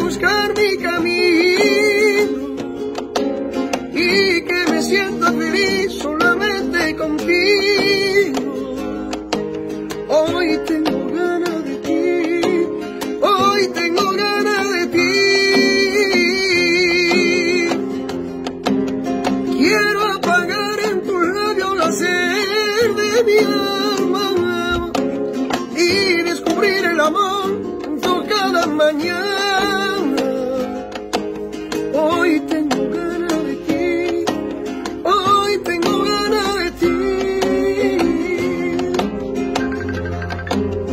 buscar mi camino y que me sienta feliz solamente contigo. Hoy tengo ganas de ti, hoy tengo ganas de ti. Quiero apagar en tus labios la sed de mi alma y descubrir el amor. namanya